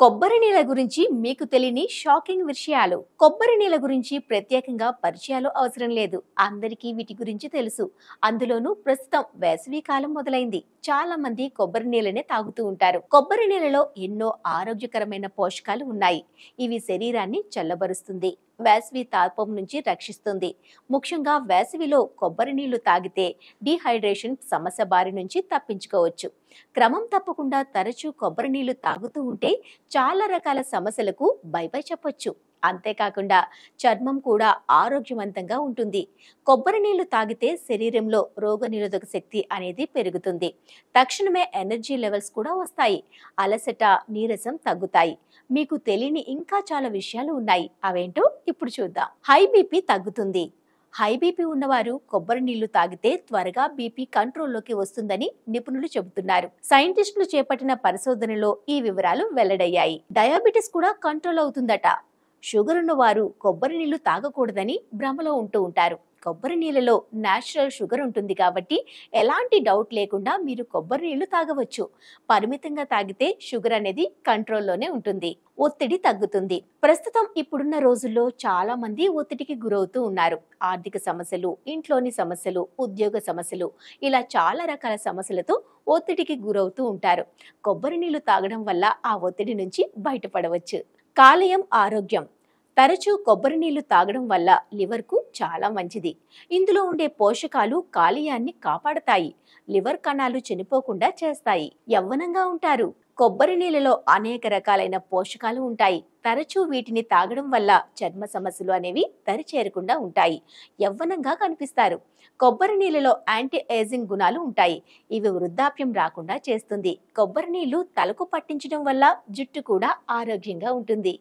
కొబ్బరి నీళ్ళ గురించి మీకు తెలియని షాకింగ్ విషయాలు. కొబ్బరి నీళ్ళ గురించి ప్రత్యేకంగా పరిచయాలు అవసరం లేదు. అందరికీ వీటి గురించి తెలుసు. అందులోనూ ప్రస్తుతం వేసవి కాలం మొదలైంది. చాలా మంది కొబ్బరి నీళ్ళనే తాగుతూ ఉంటారు. కొబ్బరి నీళ్ళలో ఎన్నో ఆరోగ్యకరమైన పోషకాలు ఉన్నాయి. ఇవి శరీరాన్ని చల్లబరుస్తుంది. వేసవి తాపం నుంచి రక్షిస్తుంది. ముఖ్యంగా వేసవిలో కొబ్బరి నీళ్ళు తాగితే డీహైడ్రేషన్ సమస్య బారి నుంచి తప్పించుకోవచ్చు. క్రమం తప్పకుండా తరచూ కొబ్బరి నీళ్ళు తాగుతూ ఉంటే చాలా రకాల సమస్యలకు బై బై చెప్పొచ్చు. అంతేకాకుండా చర్మం కూడా ఆరోగ్యవంతంగా ఉంటుంది. కొబ్బరి నీళ్ళు తాగితే శరీరంలో రోగనిరోధక శక్తి అనేది పెరుగుతుంది. తక్షణమే ఎనర్జీ లెవెల్స్ కూడా వస్తాయి. అలసట నీరసం తగ్గుతాయి. మీకు తెలియని ఇంకా చాలా విషయాలు ఉన్నాయి. అవేంటో ఇప్పుడు చూద్దాం. హై బీపీ తగ్గుతుంది. హై బీపీ ఉన్నవారు కొబ్బరి నీళ్ళు తాగితే త్వరగా బీపీ కంట్రోల్లోకి వస్తుందని నిపుణులు చెబుతున్నారు. సైంటిస్టులు చేపట్టిన పరిశోధనలో ఈ వివరాలు వెల్లడయ్యాయి. డయాబెటిస్ కూడా కంట్రోల్ అవుతుందట. షుగర్ ఉన్నవారు కొబ్బరి నీళ్ళు తాగకూడదని భ్రమలో ఉంటూ ఉంటారు. కొబ్బరి నీళ్ళలో న్యాచురల్ షుగర్ ఉంటుంది కాబట్టి ఎలాంటి డౌట్ లేకుండా మీరు కొబ్బరి నీళ్ళు తాగవచ్చు. పరిమితంగా తాగితే షుగర్ అనేది కంట్రోల్లోనే ఉంటుంది. ఒత్తిడి తగ్గుతుంది. ప్రస్తుతం ఇప్పుడున్న రోజుల్లో చాలా మంది ఒత్తిడికి గురవుతూ ఉన్నారు. ఆర్థిక సమస్యలు ఇంట్లోని సమస్యలు ఉద్యోగ సమస్యలు ఇలా చాలా రకాల సమస్యలతో ఒత్తిడికి గురవుతూ ఉంటారు. కొబ్బరి నీళ్ళు తాగడం వల్ల ఆ ఒత్తిడి నుంచి బయటపడవచ్చు. కాలేయం ఆరోగ్యం. తరచూ కొబ్బరి నీళ్ళు తాగడం వల్ల లివర్కు చాలా మంచిది. ఇందులో ఉండే పోషకాలు కాలేయాన్ని కాపాడతాయి. లివర్ కణాలు చనిపోకుండా చేస్తాయి. యవ్వనంగా ఉంటారు. కొబ్బరి నీళ్ళలో అనేక రకాలైన పోషకాలు ఉంటాయి. తరచూ వీటిని తాగడం వల్ల చర్మ సమస్యలు అనేవి దరిచేరకుండా ఉంటాయి. యవ్వనంగా కనిపిస్తారు. కొబ్బరి నీళ్ళలో యాంటీ ఏజింగ్ గుణాలు ఉంటాయి. ఇవి వృద్ధాప్యం రాకుండా చేస్తుంది. కొబ్బరి నీళ్ళు తలకు పట్టించడం వల్ల జుట్టు కూడా ఆరోగ్యంగా ఉంటుంది.